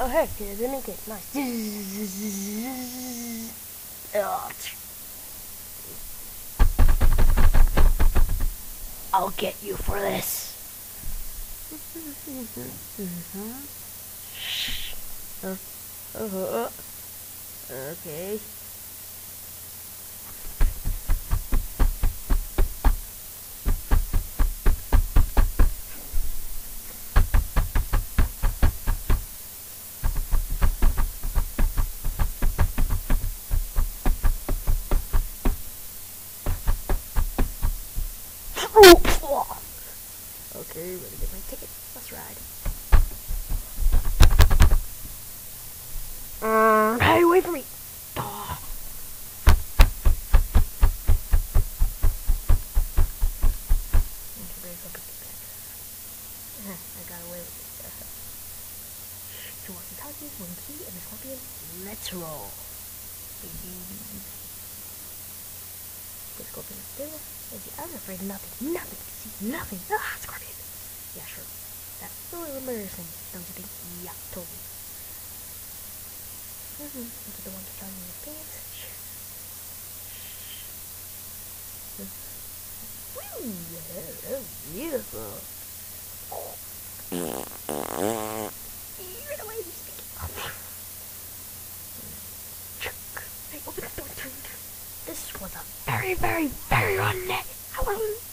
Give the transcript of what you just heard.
Oh, hey, it didn't make it. Nice. I'll get you for this. uh, uh, okay. Okay, ready to get my ticket. Let's ride. Uh, hey, wait for me. Oh. I got away with it. so walkie-talkie, Winky, and the Scorpion, let's roll. The Scorpion is still, and the other afraid of nothing, nothing, see, nothing. Ah, Scorpion. Yeah, sure. That's little embarrassing, don't you think? Yeah, totally. Mm-hmm. Look at the one that's on your pants. Woo! Yeah, beautiful. You're the lady speaking. Hey, open the door. This was a very, very, very run day. Aku.